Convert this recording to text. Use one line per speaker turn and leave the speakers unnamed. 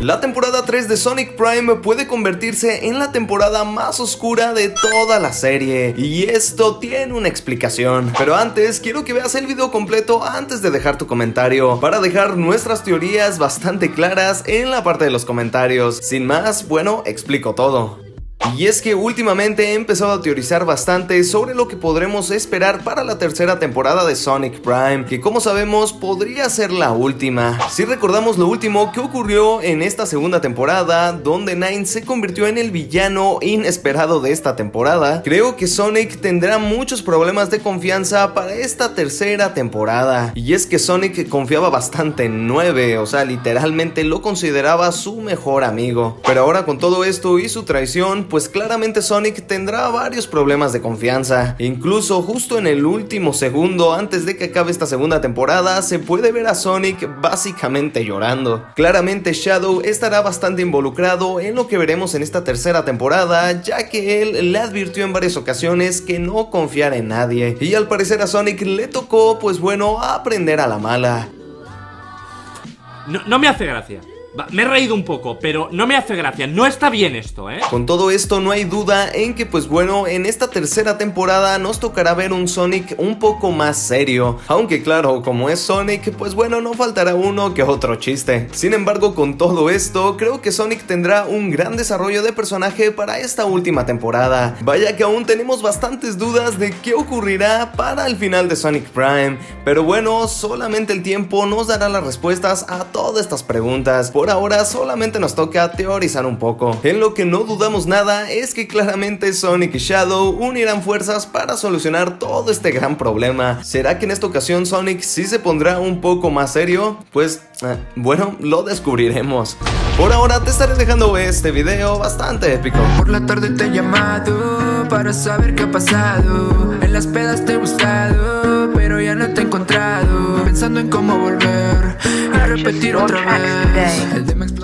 La temporada 3 de Sonic Prime puede convertirse en la temporada más oscura de toda la serie y esto tiene una explicación. Pero antes quiero que veas el video completo antes de dejar tu comentario para dejar nuestras teorías bastante claras en la parte de los comentarios. Sin más, bueno, explico todo. Y es que últimamente he empezado a teorizar bastante sobre lo que podremos esperar para la tercera temporada de Sonic Prime, que como sabemos podría ser la última. Si recordamos lo último que ocurrió en esta segunda temporada, donde Nine se convirtió en el villano inesperado de esta temporada, creo que Sonic tendrá muchos problemas de confianza para esta tercera temporada. Y es que Sonic confiaba bastante en 9, o sea, literalmente lo consideraba su mejor amigo. Pero ahora con todo esto y su traición, pues claramente Sonic tendrá varios problemas de confianza. Incluso justo en el último segundo antes de que acabe esta segunda temporada, se puede ver a Sonic básicamente llorando. Claramente Shadow estará bastante involucrado en lo que veremos en esta tercera temporada, ya que él le advirtió en varias ocasiones que no confiara en nadie. Y al parecer a Sonic le tocó, pues bueno, aprender a la mala.
No me hace gracia. Me he reído un poco, pero no me hace gracia. No está bien esto, ¿eh?
Con todo esto no hay duda en que, pues bueno, en esta tercera temporada nos tocará ver un Sonic un poco más serio. Aunque claro, como es Sonic, pues bueno, no faltará uno que otro chiste. Sin embargo, con todo esto, creo que Sonic tendrá un gran desarrollo de personaje para esta última temporada. Vaya que aún tenemos bastantes dudas de qué ocurrirá para el final de Sonic Prime. Pero bueno, solamente el tiempo nos dará las respuestas a todas estas preguntas por ahora solamente nos toca teorizar un poco. En lo que no dudamos nada es que claramente Sonic y Shadow unirán fuerzas para solucionar todo este gran problema. ¿Será que en esta ocasión Sonic sí se pondrá un poco más serio? Pues, eh, bueno, lo descubriremos. Por ahora te estaré dejando este video bastante épico.
Por la tarde te he llamado para saber qué ha pasado. En las pedas te he Pensando en cómo volver repetir otra vez.